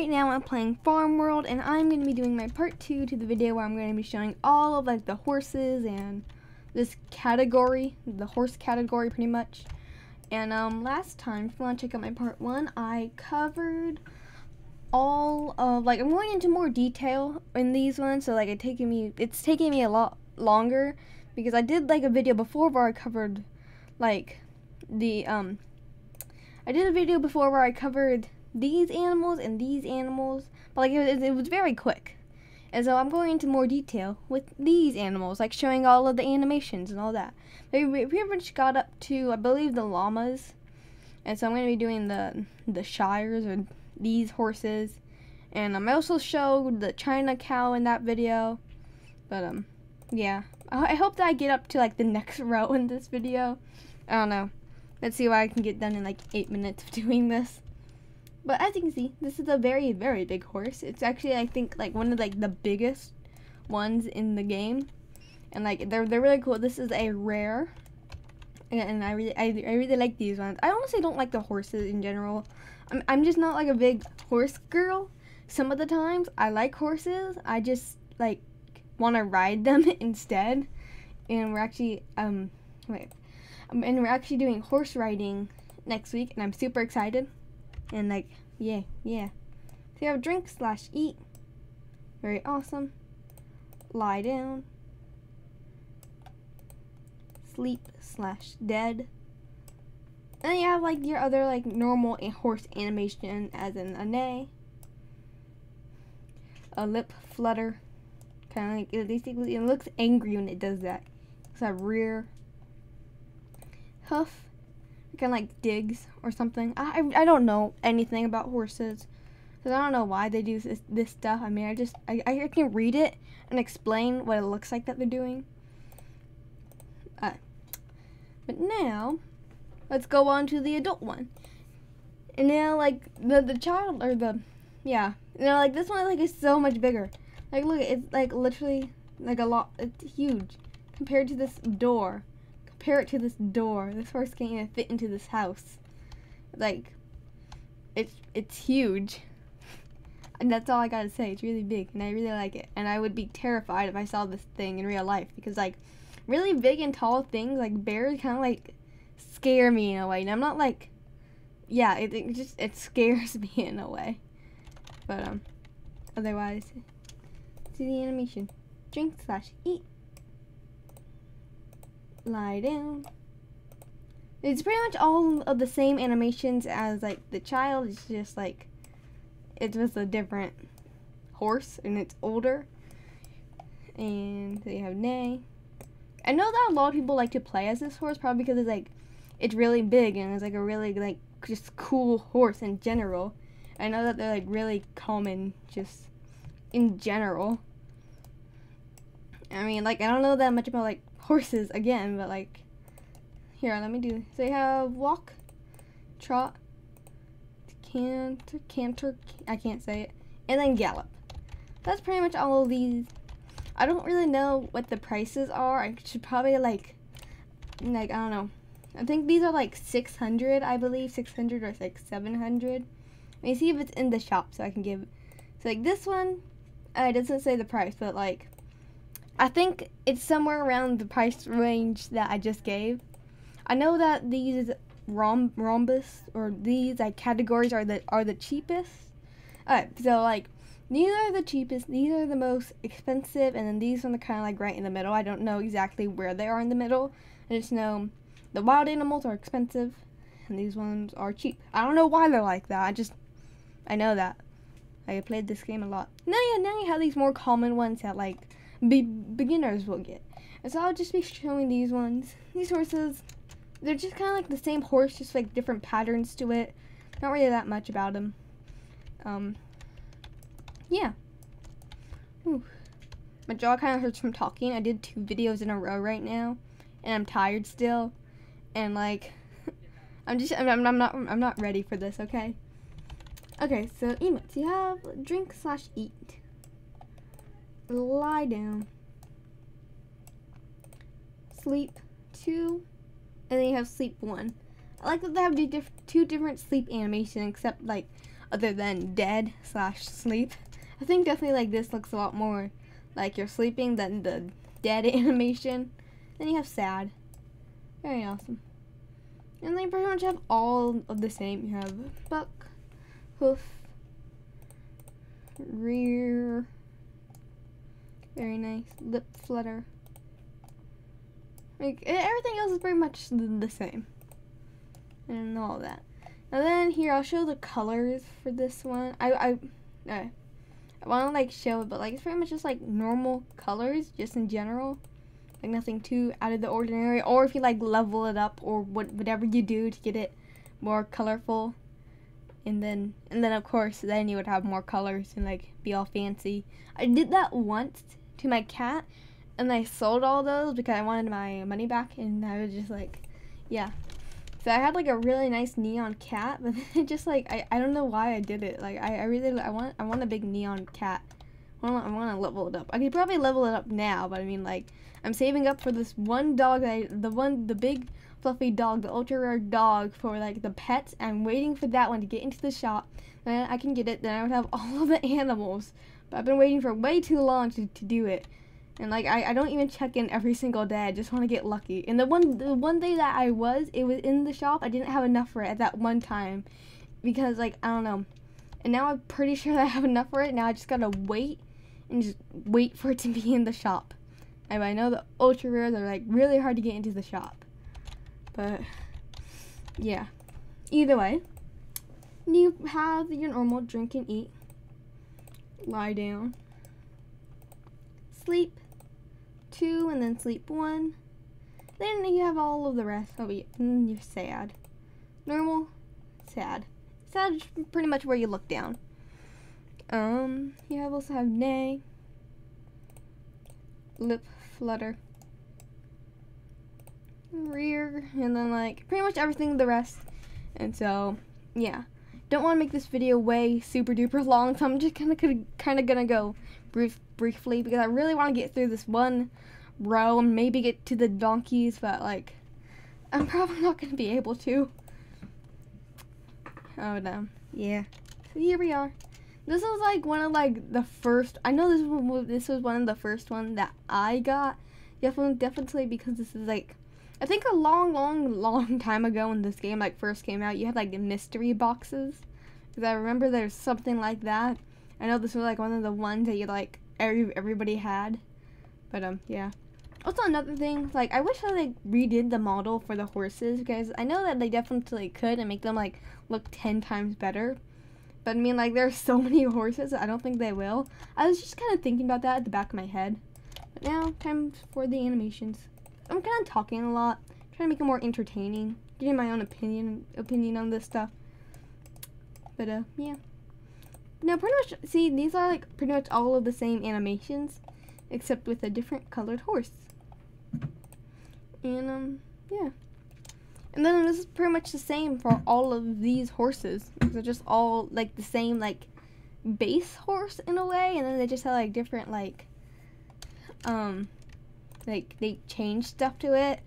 right now I'm playing Farm World and I'm going to be doing my part two to the video where I'm going to be showing all of like the horses and this category, the horse category pretty much. And um, last time, if you want to check out my part one, I covered all of like I'm going into more detail in these ones, so like it taking me it's taking me a lot longer because I did like a video before where I covered like the um I did a video before where I covered these animals and these animals, but like it was, it was very quick. And so I'm going into more detail with these animals, like showing all of the animations and all that. We, pretty much got up to, I believe, the llamas. And so I'm going to be doing the the shires or these horses. And um, I also showed the China cow in that video. But, um, yeah. I, I hope that I get up to, like, the next row in this video. I don't know. Let's see what I can get done in, like, eight minutes of doing this. But as you can see, this is a very, very big horse. It's actually, I think, like one of like the biggest ones in the game, and like they're they're really cool. This is a rare, and I really I, I really like these ones. I honestly don't like the horses in general. I'm I'm just not like a big horse girl. Some of the times I like horses. I just like want to ride them instead. And we're actually um wait, um, and we're actually doing horse riding next week, and I'm super excited. And like, yeah, yeah. So you have drink slash eat. Very awesome. Lie down. Sleep slash dead. And you have like your other like normal horse animation as in a neigh. A lip flutter. Kind of like it basically it looks angry when it does that. It's a rear hoof kind like digs or something. I, I, don't know anything about horses. Because I don't know why they do this, this stuff. I mean, I just, I, I can read it and explain what it looks like that they're doing. Uh, but now, let's go on to the adult one. And now, like, the, the child, or the, yeah. You know, like, this one, like, is so much bigger. Like, look, it's, like, literally, like, a lot, it's huge compared to this door compare it to this door. This horse can't even fit into this house. Like, it's it's huge. And that's all I gotta say. It's really big, and I really like it. And I would be terrified if I saw this thing in real life because, like, really big and tall things like bears kind of like scare me in a way. And I'm not like, yeah, it, it just it scares me in a way. But um, otherwise, see the animation. Drink slash eat lie down. It's pretty much all of the same animations as like the child. It's just like it's just a different horse and it's older. And they have neigh. I know that a lot of people like to play as this horse probably because it's like it's really big and it's like a really like just cool horse in general. I know that they're like really common just in general. I mean, like I don't know that much about like horses again, but like, here, let me do, so have walk, trot, canter, canter, I can't say it, and then gallop. That's pretty much all of these. I don't really know what the prices are. I should probably like, like, I don't know. I think these are like 600, I believe, 600 or like 700. Let me see if it's in the shop so I can give, so like this one, uh, it doesn't say the price, but like, I think it's somewhere around the price range that I just gave. I know that these rom rhombus or these like categories are the are the cheapest. Alright, so like these are the cheapest, these are the most expensive, and then these are the kind of like right in the middle. I don't know exactly where they are in the middle. I just know the wild animals are expensive, and these ones are cheap. I don't know why they're like that. I just I know that. I played this game a lot. Now you now you have these more common ones that like be beginners will get. And so I'll just be showing these ones. These horses, they're just kind of like the same horse, just like different patterns to it. Not really that much about them. Um, yeah. Whew. My jaw kind of hurts from talking. I did two videos in a row right now, and I'm tired still. And like, I'm just, I'm, I'm not, I'm not ready for this. Okay. Okay, so emotes. You have drink slash eat lie down, sleep two, and then you have sleep one. I like that they have diff two different sleep animations, except like other than dead slash sleep. I think definitely like this looks a lot more like you're sleeping than the dead animation. Then you have sad. Very awesome. And they pretty much have all of the same. You have buck, hoof, rear. Very nice. Lip flutter. Like everything else is pretty much the same. And all that. Now then here I'll show the colors for this one. I I uh, I want to like show it, but like it's pretty much just like normal colors, just in general. Like nothing too out of the ordinary. Or if you like level it up or what whatever you do to get it more colorful. And then and then of course then you would have more colors and like be all fancy. I did that once to my cat and I sold all those because I wanted my money back and I was just like yeah. So I had like a really nice neon cat, but it just like I, I don't know why I did it. Like I, I really I want I want a big neon cat. I want I want to level it up. I could probably level it up now, but I mean like I'm saving up for this one dog that I, the one the big fluffy dog, the ultra rare dog for like the pets. I'm waiting for that one to get into the shop. Then I can get it. Then I would have all of the animals. But I've been waiting for way too long to, to do it. And like I, I don't even check in every single day. I just want to get lucky. And the one the one day that I was, it was in the shop. I didn't have enough for it at that one time, because like I don't know. And now I'm pretty sure that I have enough for it. Now I just gotta wait and just wait for it to be in the shop. And I know the ultra rares are like really hard to get into the shop. But yeah. Either way, you have your normal drink and eat. Lie down. Sleep two and then sleep one. Then you have all of the rest. Oh, yeah, you're sad. Normal, sad. Sad is pretty much where you look down. Um, you have also have neigh, lip flutter, rear, and then like pretty much everything the rest. And so, yeah. Don't want to make this video way super duper long, so I'm just kind of kind of gonna go brief briefly because I really want to get through this one row and maybe get to the donkeys, but like I'm probably not gonna be able to. Oh no, yeah. So here we are. This was like one of like the first. I know this was this was one of the first one that I got. Definitely, definitely because this is like. I think a long, long, long time ago when this game like first came out, you had like mystery boxes. Because I remember there's something like that. I know this was like one of the ones that you like every everybody had. But um yeah. Also another thing, like I wish I like redid the model for the horses because I know that they definitely could and make them like look ten times better. But I mean like there's so many horses I don't think they will. I was just kind of thinking about that at the back of my head. But now time for the animations. I'm kind of talking a lot, trying to make it more entertaining, giving my own opinion opinion on this stuff. But uh yeah. Now, pretty much, see, these are like pretty much all of the same animations, except with a different colored horse. And, um, yeah. And then this is pretty much the same for all of these horses. They're just all, like, the same, like, base horse in a way, and then they just have, like, different, like, um, like, they change stuff to it.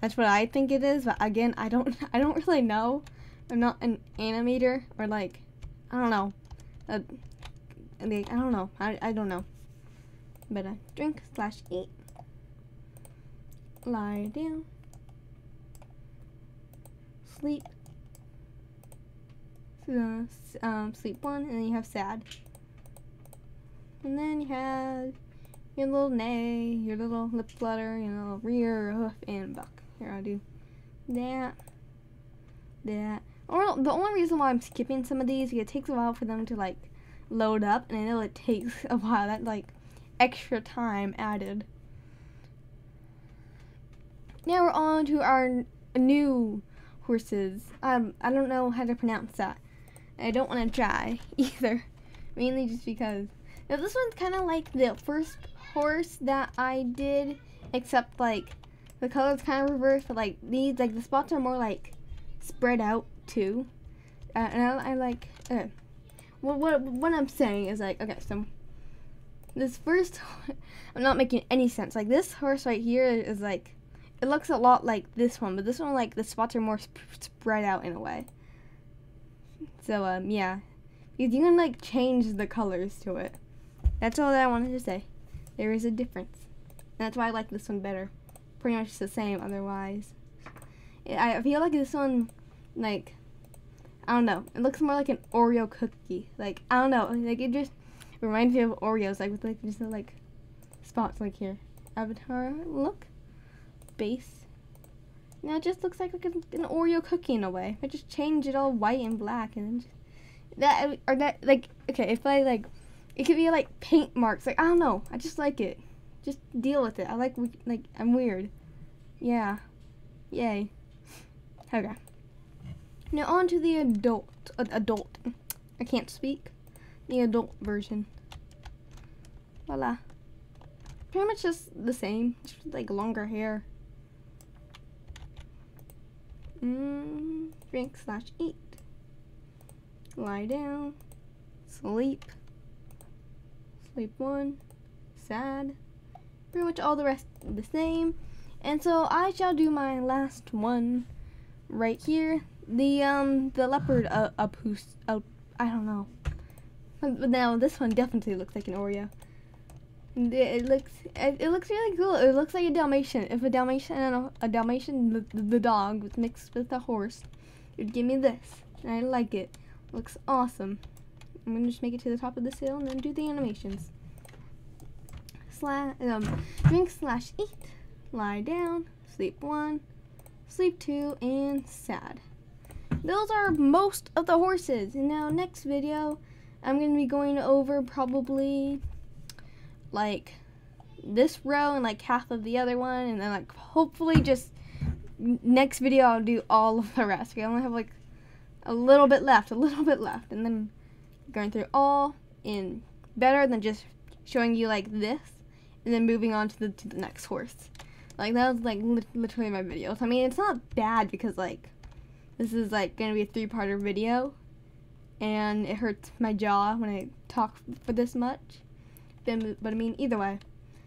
That's what I think it is, but again, I don't, I don't really know. I'm not an animator, or, like, I don't know. Uh, I don't know. I, I don't know. But uh, drink slash eat. Lie down. Sleep. So, um, sleep one, and then you have sad. And then you have your little neigh, your little lip flutter, your little rear, hoof, and buck. Here, I'll do that, that, or the only reason why I'm skipping some of these is it takes a while for them to like load up, and I know it takes a while. That like extra time added. Now we're on to our new horses. Um, I don't know how to pronounce that. I don't want to try either, mainly just because. Now this one's kind of like the first horse that I did, except like the color's kind of reversed. But like these, like the spots are more like spread out too. Uh, and I, I like, uh, what, what, what I'm saying is like, okay, so this first, I'm not making any sense. Like this horse right here is like, it looks a lot like this one, but this one, like the spots are more sp spread out in a way. So, um, yeah. You can like change the colors to it. That's all that I wanted to say. There is a difference. And that's why I like this one better. Pretty much the same otherwise. I feel like this one, like, I don't know. It looks more like an Oreo cookie. Like, I don't know. Like, it just reminds me of Oreos. Like, with like, just like, spots like here. Avatar look. Base. Now it just looks like, like an, an Oreo cookie in a way. I just change it all white and black and just, that or that like okay if I like it could be like paint marks like I don't know I just like it. Just deal with it. I like like I'm weird. Yeah. Yay. Okay. Now on to the adult uh, adult. I can't speak. The adult version. Voila. Pretty much just the same. Just like longer hair. Mm, drink slash eat. Lie down, sleep, sleep one, sad, pretty much all the rest the same. And so I shall do my last one right here. The um the leopard uh, up who's uh, I don't know. But now this one definitely looks like an Oreo. It, looks it, looks really cool. It looks like a Dalmatian. If a Dalmatian and a, Dalmatian the, the dog was mixed with a horse, it would give me this. And I like it. Looks awesome. I'm gonna just make it to the top of the hill and then do the animations. Um, drink slash eat, lie down, sleep one, sleep two, and sad. Those are most of the horses. And now next video, I'm gonna be going over probably like this row and like half of the other one, and then like hopefully just next video I'll do all of the rest. I only have like a little bit left, a little bit left, and then going through all in better than just showing you like this and then moving on to the to the next horse. Like that was like li literally my videos. I mean, it's not bad because like this is like gonna be a three-parter video, and it hurts my jaw when I talk for this much. But, but I mean, either way,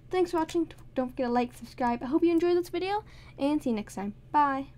thanks for watching. Don't forget to like, subscribe. I hope you enjoyed this video, and see you next time. Bye.